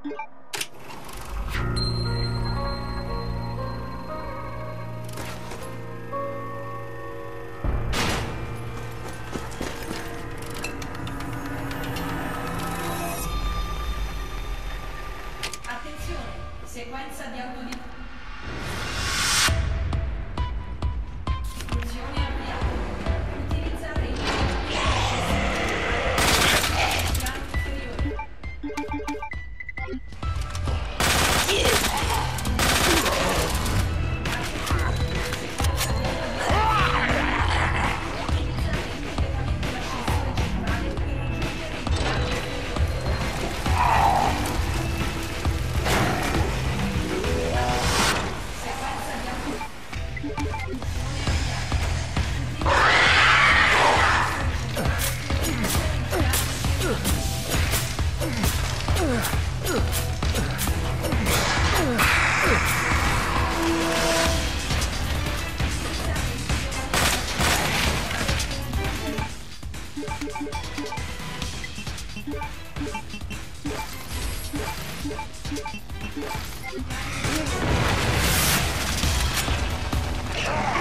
Attenzione, sequenza di autodistruzione. Attenzione,